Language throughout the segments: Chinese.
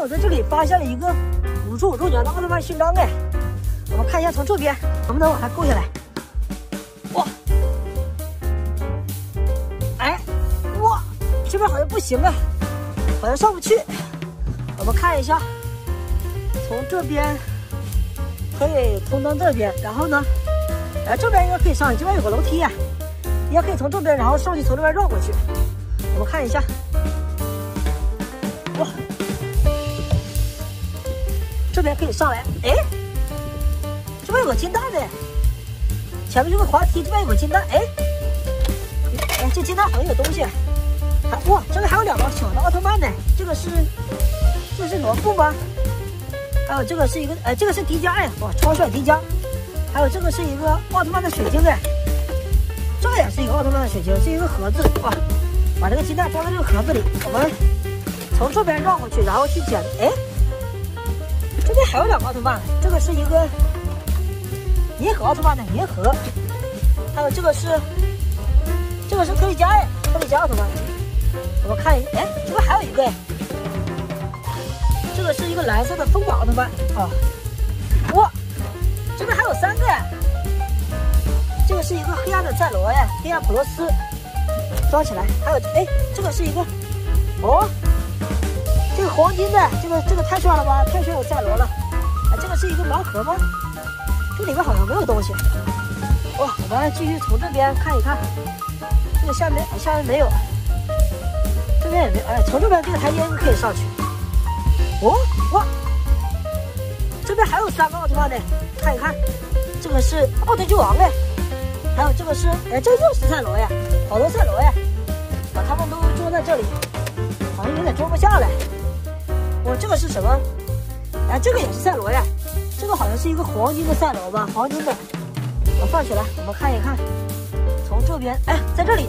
我在这里发现了一个五十五周年的奥特曼勋章哎，我们看一下从这边能不能往下够下来。哇，哎，哇，这边好像不行啊，好像上不去。我们看一下，从这边可以通到这边，然后呢，哎，这边应该可以上，这边有个楼梯呀，应该可以从这边然后上去，从这边绕过去。我们看一下，哇。这边可以上来，哎，这边有个金蛋呢，前面是个滑梯，这边有个金蛋，哎，哎，这金蛋好像有东西，还哇，这边还有两个小的奥特曼呢，这个是，这是罗布吗？还有这个是一个，哎，这个是迪迦哎，哇，超帅迪迦，还有这个是一个奥特曼的水晶哎，这个也是一个奥特曼的水晶，是一个盒子哇，把这个金蛋装在这个盒子里，我们从这边绕过去，然后去捡，哎。还有两个奥特曼，这个是一个银河奥特曼的银河，还有这个是这个是特利迦哎，特利迦奥特曼。我看一下，哎，这边还有一个，这个是一个蓝色的风暴奥特曼啊。哇，这边还有三个，这个是一个黑暗的赛罗哎，黑暗普罗斯，装起来。还有哎，这个是一个哦。黄金的，这个这个太帅了吧！太帅有赛罗了。啊，这个是一个盲盒吗？这里面好像没有东西。哇，我们继续从这边看一看。这个下面下面没有，这边也没。哎，从这边这个台阶可以上去。哦，哇，这边还有三个奥特曼呢，看一看。这个是奥特之王哎，还有这个是，哎，这又是赛罗呀，好多赛罗呀，把他们都装在这里，好像有点装不下来。我这个是什么？哎，这个也是赛罗呀，这个好像是一个黄金的赛罗吧，黄金的。我放起来，我们看一看。从这边，哎，在这里。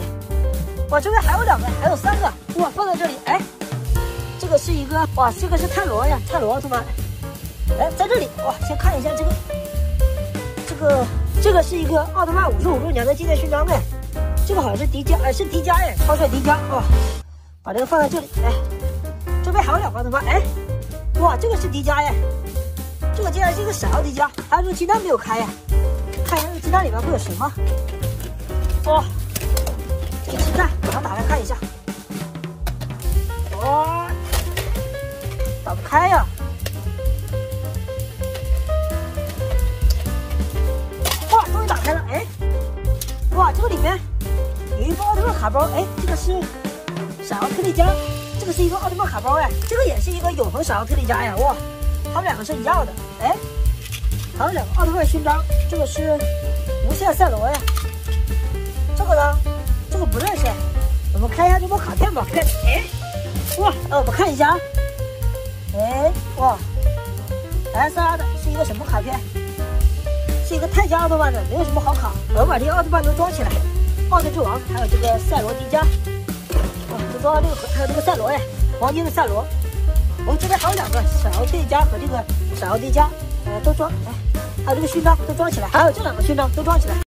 哇，这边还有两个，还有三个。哇，放在这里，哎，这个是一个，哇，这个是泰罗呀，泰罗奥特曼。哎，在这里，哇，先看一下这个，这个，这个是一个奥特曼五十五周年的纪念勋章哎，这个好像是迪迦，哎，是迪迦哎，超帅迪迦啊，把这个放在这里，哎。这边还有两个奥特曼，哎，哇，这个是迪迦耶，这个竟然是一个闪耀迪迦，还有这个鸡蛋没有开呀，看一下这个鸡蛋里面会有什么？哇，这个鸡蛋，把它打开看一下，哇，打不开呀，哇，终于打开了，哎，哇，这个里面有一个奥特曼卡包，哎，这个是闪耀特利迦。个是一个奥特曼卡包哎，这个也是一个永恒闪耀特利迦呀，哇，他们两个是一样的。哎，还有两个奥特曼勋章，这个是无限赛罗呀，这个呢，这个不认识，我们开一下这波卡片吧，哎，哇，呃，我们看一下，哎，哇，S R 的是一个什么卡片？是一个泰迦奥特曼的，没有什么好卡，我们把这些奥特曼都装起来，奥特之王，还有这个赛罗迪迦。装这个盒，还有这个赛罗哎，黄金的赛罗。我们这边还有两个闪耀迪迦和这个闪耀迪迦，呃，都装哎，还有这个勋章都装起来，还有这两个勋章都装起来。